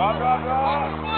Drop, drop.